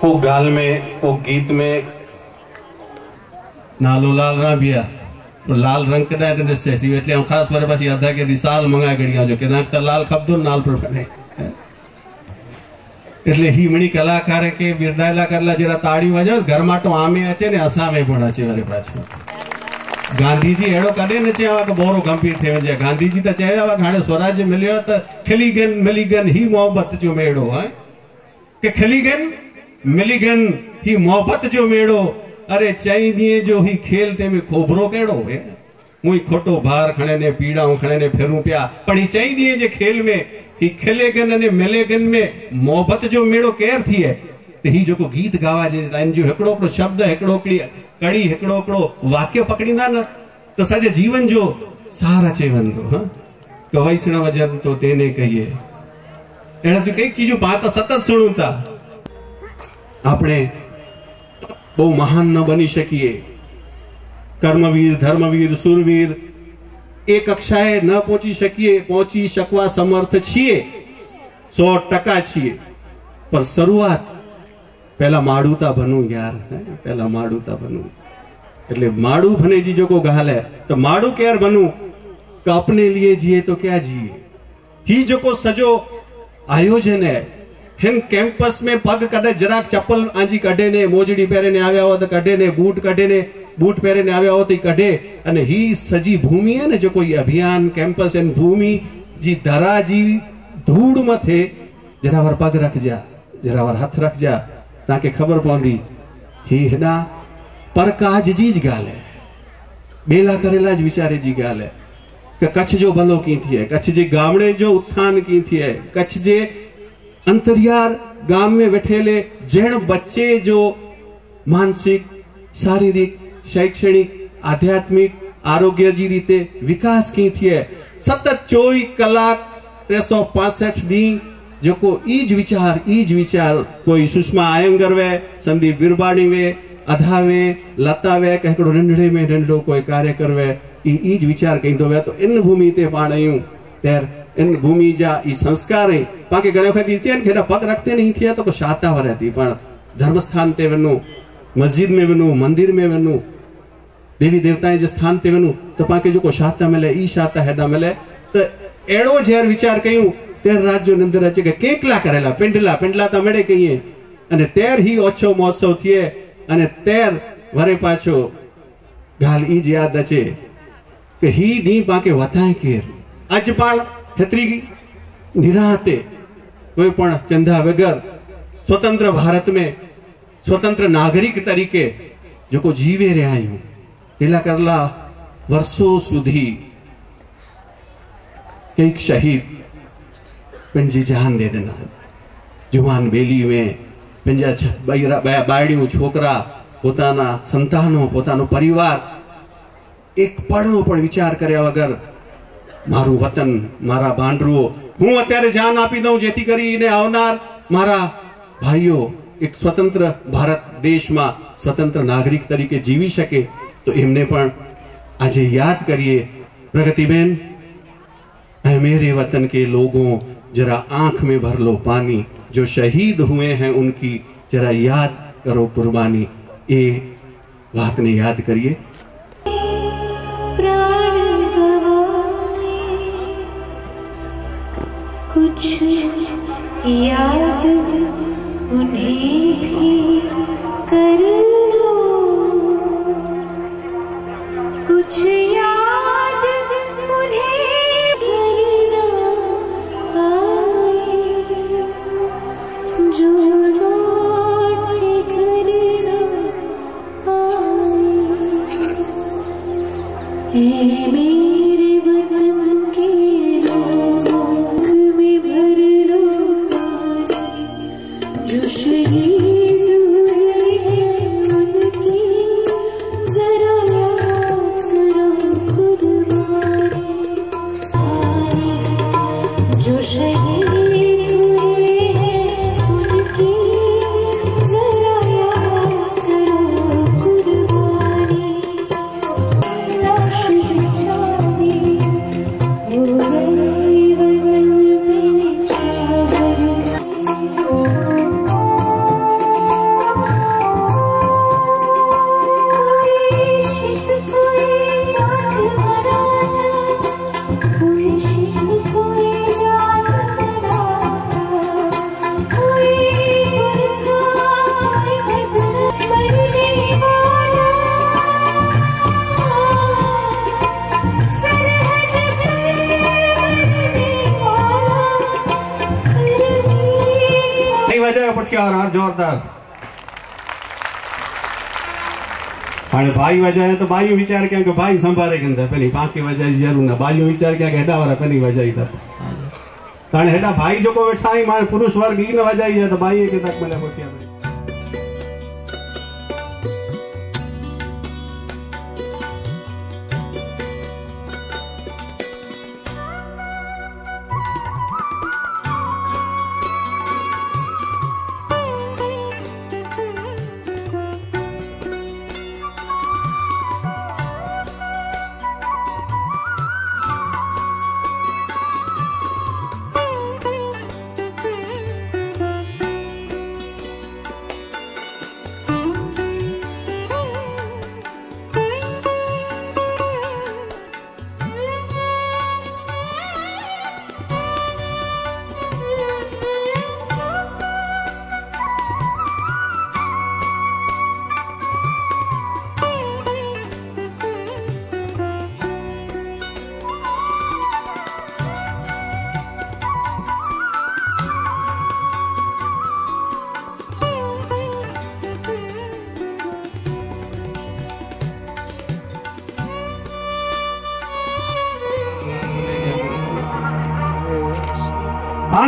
को गाल में को गीत में नालो लाल रा बिया तो लाल रंग कदा ने से सी એટલે હું ખાસ વરે પછી અધા કે દી સાલ મંગા ગડિયા જો કે નાખતા લાલ ખબદો નાલ પર ફને એટલે હી મણી કલાકાર કે બિરદાયલા કરલા જરા તાળી વાજો ઘર માટો આમે અચે ને અસામે પણ અચે વરે પાછો ગાંધીજી એડો કડે ને છે આવા કે બોરો ગંભીર થયો છે ગાંધીજી તો ચહેરા આવા હાણે સ્વરાજ્ય મળ્યો તો ખલીગન મિલીગન હી મોહબ્બત જો મેળો હે કે ખલીગન मिलीगन ही मोहबत जो मेड़ो, अरे चई जो ही खेल में खोबरो कहिड़ो हुयो मुंहिंजी खोटो भार खणे ने, पीड़ाऊं खणे ने फेरूं पिया पर ही चई जे खेल में, ही खिलेगन अने मिलेगन में मोहबत जो मेड़ो केरु थिए त ही जेको गीत गावा जे हिन जो हिकिड़ो हिकिड़ो शब्द, हिकिड़ो हिकिड़ी कड़ी, हिकिड़ो हिकिड़ो वाक्य पकड़ींदा न, त सॼे जीवन जो सहार अचे वञंदो हा? त वैष्णव जन तो तेने कहिए। अहिड़ा कई चीजूं पाण सतत सुनूता આપણે બહુ મહાન ન બની શકીએ કર્મવીર ધર્મવીર સુરવીર એ કક્ષાએ ન પહોંચી શકીએ પહોંચી શકવા સમર્થ છીએ સો ટકા છીએ પણ શરૂઆત પહેલા માડુતા બનવું યાર હે? પહેલા માડુતા બનવું એટલે माड़ू बने जी जो को गाल है तो माड़ू केर बनू तो अपने लिए जिए तो क्या जिए ही जो को सजो आयोजन है हिन कैंपस में पग कॾहिं જરાક चप्पल આંજી કઢે ને મોજડી પહેરીને આવ્યા હોત કઢે ને બૂટ કઢે ને બૂટ પહેરીને આવ્યા હોત એ કઢે અને હી સજી ભૂમિ હે ને જેકો ઈ અભિયાન કેમ્પસ એન ભૂમિ જી ધરા જી ધૂળ મથે જરાવર પગ રખજા જરાવર હાથ રખજા તાકે ખબર પવंदी ही हेॾा परकाज जी જ ॻाल्हि आहे ॿेला करेला જ वीचारे जी ॻाल्हि आहे की कच्छ जो भलो कीअं थिए कच्छ जे गामड़े जो उत्थान कीअं थिए कच्छ जे अंतरियार गाम में वेठेले जण बच्चे जो मानसिक, शारीरिक, शैक्षणिक, आध्यात्मिक, आरोग्य जी रीते विकास की थिए सतत चोवीह कलाक टे सौ पासठ ॾींहं जेको ईज वीचार ईज वीचार कोई सुषमा आयंगर वे संदीप विरबाणी वे, अधा वे, लता वे के हिकिड़ो नंढड़े में नंढड़ो कोई कार्य करवे, ई ईज वीचार कईंदो वे तो इन भूमि ते पाण आहियूं तैर इन भूमि जा ई संस्कार आहिनि पाण घणे वक़्तु थियनि केॾा पग रखते नहीं थिया तो को शाता वरे थी पाण धर्म स्थान ते वञूं मस्जिद में वञूं मंदिर में वञूं देवी देवताएं जे स्थान ते वञूं त पाण खे जेको शाता मिले ई शाता हेॾा मिले त अहिड़ो जहर वीचार कयूं तेर रात जो निंदर अचे કે કેકલા કરેલા પિંડલા પિંડલા તો મેળે કહીએ અને તેર હી ઓછો મહોત્સવ થયે અને તેર વરે પાછો ગાલ ઈ જ યાદ અચે કે હી ડી પાકે વતાય કેર અજ क्षत्रिय निराते कोई पण चंदा वगैरह स्वतंत्र भारत में स्वतंत्र नागरिक तरीके जो को जीवे रहा हूँ इला करला वर्षों सुधी एक शहीद पंजी जान दे देना जुवान बेली में पंजा बैरा बाय बायडियो छोकरा पोताना संतानो पोतानो परिवार एक पड़नो पण विचार करया वगर મારું વતન મારા બાંડરુઓ હું અત્યારે જાન આપી દઉં જેથી કરીને આવનાર મારા ભાઈઓ એક સ્વતંત્ર ભારત દેશમાં સ્વતંત્ર નાગરિક તરીકે જીવી શકે તો એમને પણ આજે યાદ કરીએ પ્રગતિબેન है मेरे वतन के लोगों जरा आंख में भर लो पानी जो शहीद हुए हैं उनकी जरा याद करो कुर्बानी ये बात ने याद करिए कुछ याद उन्हें पुठिया और जोरदार। हाणे भाई वजह है तो भाई वीचार कया कि भाई संभाले कंदा पहिरीं पांखे वजह जी ज़रूरु न भाइयूं वीचार कया कि हेॾा वारा पहिरीं त त हाणे हेॾा भाई जेको वेठा आहियूं माँ पुरुष वर्ग ई न वजाई आहे त भाई खे तक मिले पुठिया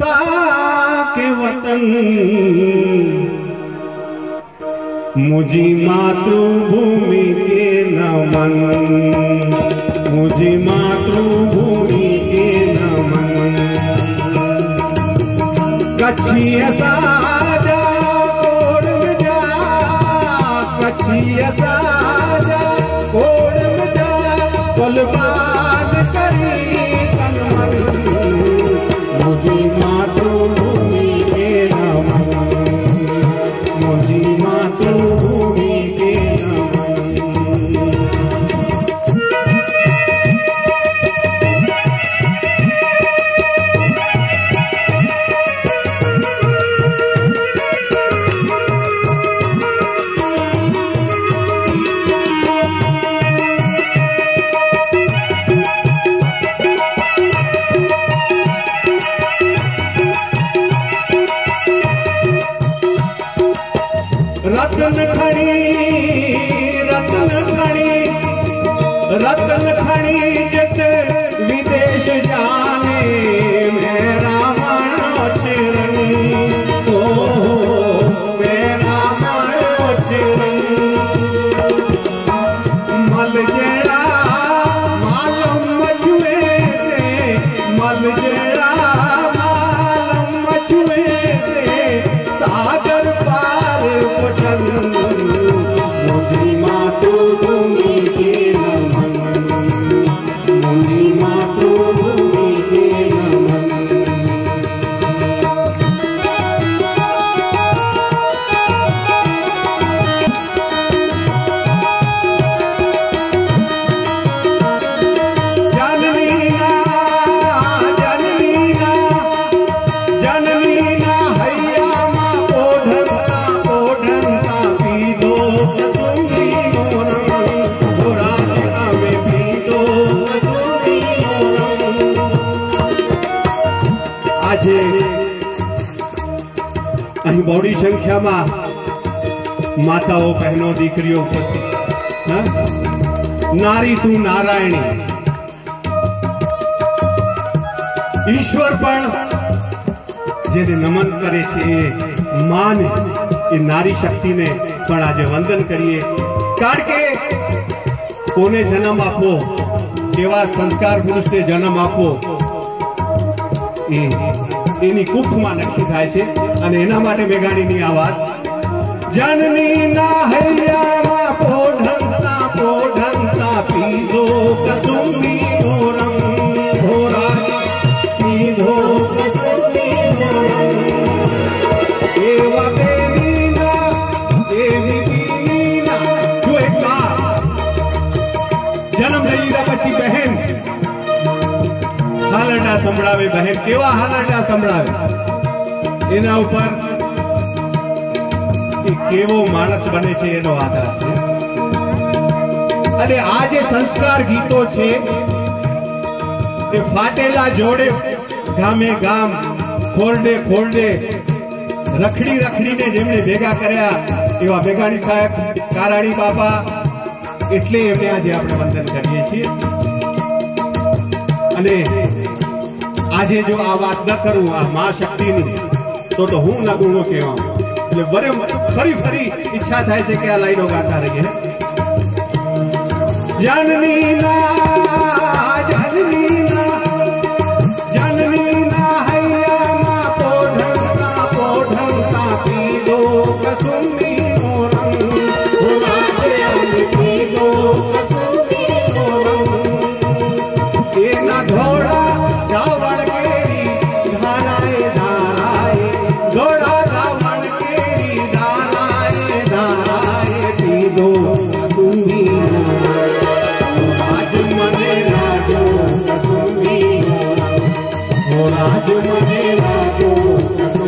असांखे वतन। मुझी मातृभूमि के नमन। मुझी मातृभूमि के नमन। कच्छी असांजा બહોળી સંખ્યામાં માતાઓ બહેનો દીકરીઓ ઉપસ્થિત હા? નારી તું નારાયણી ઈશ્વર પણ જેને નમન કરે છે એ માન એ નારી શક્તિને પણ આજે વંદન કરીએ કારણ કે કોને જન્મ આપવો જેવા સંસ્કાર પુરુષને જન્મ આપવો એ એની કુખમાં નક્કી થાય છે અને એના માટે મેઘાણીની આ વાત. જનની ના હૈયામાં પોઢંતા પોઢંતા પીધો કેવા હાલાટા સંભળાવે? એના ઉપર કેવો માણસ બને છે એનો આધાર છે. અને આ જે સંસ્કાર ગીતો છે, એ ફાટેલા જોડે ગામે ગામ, ખોરડે ખોરડે, રખડી રખડીને જેમણે ભેગા કર્યા, એવા ભેગાણી સાહેબ, કારાણી બાપા, એટલે એમને આજે આપણે વંદન કરીએ છીએ. અને આજે જો આ વાત ન કરું આ મા શક્તિની તો તો હું ન ગુણો કહેવા એટલે બરે ફરી ફરી ઈચ્છા થાય છે કે આ લાઈનો ગાતા રહીએ જનની ના आज मुझे ना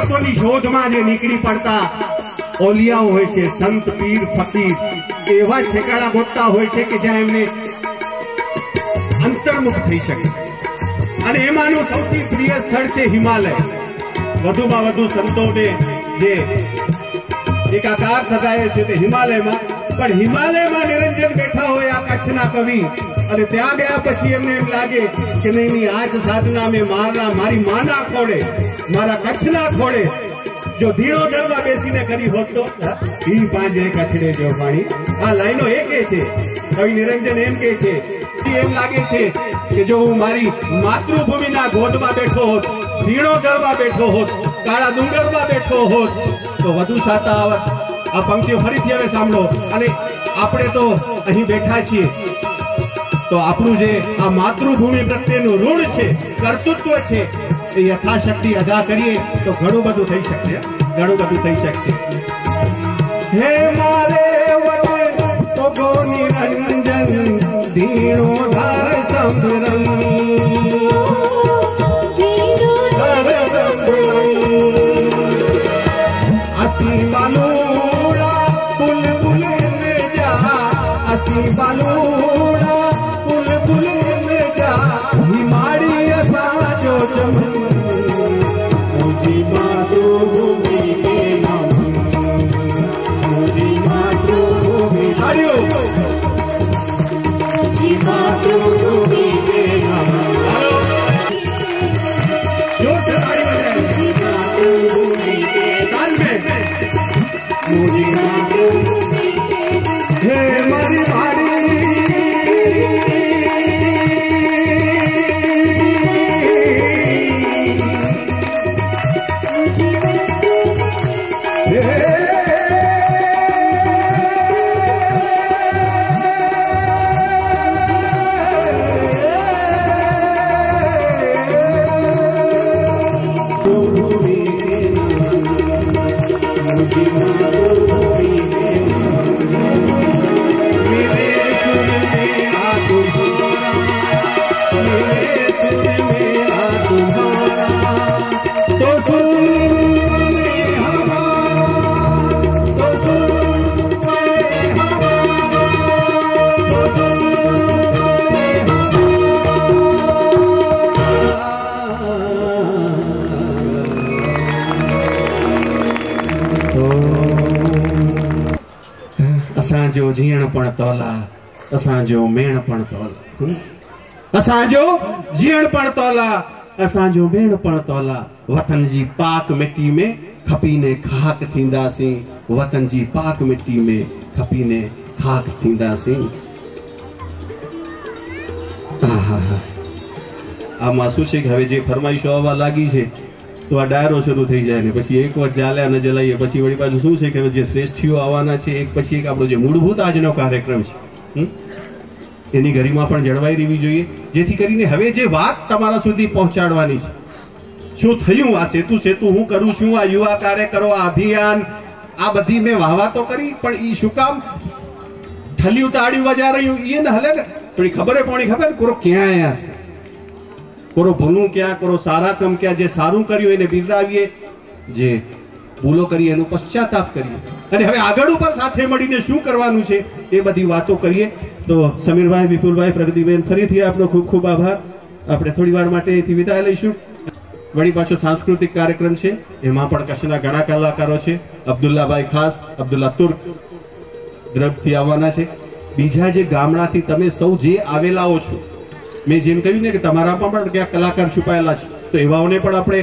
તત્વની શોધમાં જે નીકળી પડતા, ઓલિયાઓ હોય છે, સંત, પીર, ફકીર, એવા ઠેકાણા ગોતતા હોય છે કે જ્યાં એમને અંતર્મુખ થઈ શકે. અને એમાંનું સૌથી પ્રિય સ્થળ છે હિમાલય. વધુમાં વધુ સંતોને જે એકાકાર સદાય છે તે હિમાલયમાં, પણ હિમાલયમાં નિરંજન બેઠા હોય આ કચ્છના કવિ, અને ત્યાં ગયા પછી એમને એમ લાગે કે નહીં નહીં, આજ સાધના મેં મારા મારી માના ખોડે મારા કચ્છના ખોડે જો ધીણો ડરવા બેસીને કરી હોત તો? ઈ પાંજે કચડે જો પાણી. આ લાઈનો એ કે છે, કવિ નિરંજન એમ કે છે એમ લાગે છે કે જો હું મારી માતૃભૂમિના ગોદમાં બેઠો હોત, ધીણો ડરવા બેઠો હોત, કાળા ડુંગરમાં બેઠો હોત, તો વધુ સાતા આવત આ પંક્તિઓ ફરીથી હવે સાંભળો. અને આપણે તો અહીં બેઠા છીએ. તો આપણું જે આ માતૃભૂમિ પ્રત્યેનું ઋણ છે, કર્તૃત્વ છે એ યથાશક્તિ અદા કરીએ તો ઘણું બધું થઈ શકશે ઘણું બધું થઈ શકશે હે મારે વટે તો ગો નિરંજન ધીણો ધાર સંભરમ हे असांजो मेण पण तौला हं? असांजो जीअण पण तौला असांजो मेण पण तौला वतन जी पाक मिट्टी में खपीने खाक थींदासीं वतन जी पाक मिट्टी में खपीने खाक थींदासीं આહાહા. આમાં શું છે કે હવે જે ફરમાઈશો આવવા લાગી છે તો આ ડાયરો શરૂ થઈ જાય ને પછી એક વાર ચાલ્યા ન જલાઈએ પછી વળી પાછું શું છે કે હવે જે શ્રેષ્ઠીઓ આવવાના છે એક પછી એક આપણો જે મૂળભૂત આજનો કાર્યક્રમ છે હમ? એની ગરિમા પણ જળવાઈ રહેવી જોઈએ. જેથી કરીને હવે જે વાત તમારા સુધી પહોંચાડવાની છે. શું થયું આ સેતુ સેતુ? હું કરું છું આ યુવા કાર્યકરો, આ અભિયાન? આ બધી મેં વાહવા તો કરી, પણ ઈ શું કામ? ઠલ્યું તાળ્યું વજા રહ્યું એ ને હલે ને? થોડી ખબર પોણી ખબર? કોરો ક્યાં આયા છે? કોરો ભૂલું ક્યાં, કોરો સારા કામ ક્યાં? જે સારું કર્યું એને બિરદાવીએ. જે ભૂલો કરીએ, એનું પશ્ચાતાપ કરીએ. અને હવે આગળ ઉપર સાથે મળીને શું કરવાનું છે એ બધી વાતો કરીએ. તો સમીરભાઈ, વિપુલભાઈ, પ્રગતિબેન, ફરીથી આપનો ખૂબ ખૂબ આભાર. આપણે થોડી વાર માટે અહીંથી વિદાય લઈશું. વળી પાછો સાંસ્કૃતિક કાર્યક્રમ છે. એમાં પણ કચ્છના ઘણા કલાકારો છે. અબ્દુલ્લાભાઈ ખાસ, અબ્દુલ્લા તુર્ક દ્રબથી આવવાના છે. બીજા જે ગામડાથી તમે સૌ જે આવેલાઓ છો, મેં જેમ કહ્યું ને કે તમારામાં પણ ક્યાંક કલાકાર છુપાયેલા છે. તો એવાઓને પણ આપણે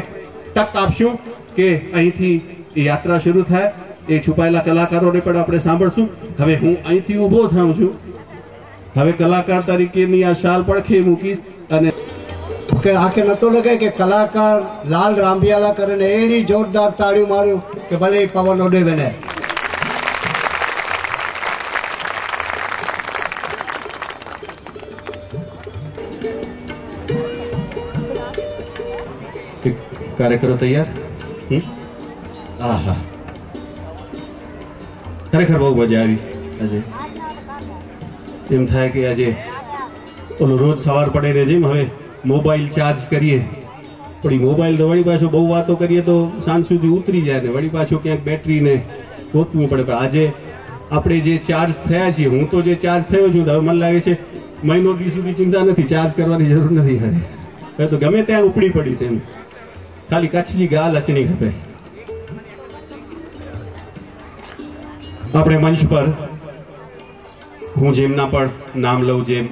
તક આપશું કે અહીંથી એ યાત્રા શરૂ થાય એ છુપાયેલા કલાકારોને પણ આપણે સાંભળશું હવે હું અહીંથી ઊભો થાઉં છું હવે કલાકાર તરીકેની આ શાલ પડખે મૂકીશ અને કે આંખે નતો લગે કે કલાકાર લાલ રાંભિયાલા કરે ને એની જોરદાર તાળીઓ માર્યું કે ભલે ઈ પવન ઓડે બને કાર્યકરો તૈયાર હમ? આહા. ખરેખર બહુ મજા આવી આજે. એમ થાય કે આજે ઓલું રોજ સવાર પડે ને જેમ હવે મોબાઈલ ચાર્જ કરીએ. પણ એ મોબાઈલ તો વળી પાછો બહુ વાતો કરીએ તો સાંજ સુધી ઉતરી જાય ને વળી પાછો ક્યાંક બેટરીને ગોતવું પડે. પણ આજે આપણે જે ચાર્જ થયા છીએ, હું તો જે ચાર્જ થયો છું હવે મને લાગે છે મહિનો દી સુધી ચિંતા નથી ચાર્જ કરવાની જરૂર નથી હવે. તો ગમે ત્યાં ઉપડી પડી છે એમ. ખાલી કચ્છની ગાલ અચની ખપે. આપણે મંચ પર હું જેમના પણ નામ લઉં જેમ